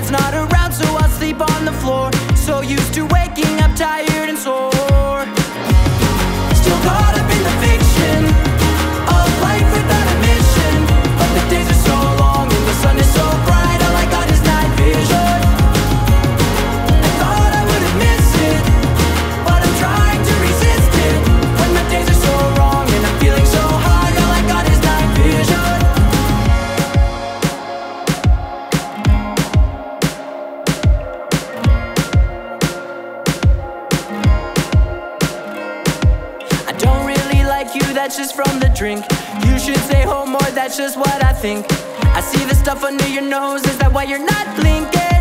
that's not a Don't really like you, that's just from the drink. You should stay home more, that's just what I think. I see the stuff under your nose, is that why you're not blinking?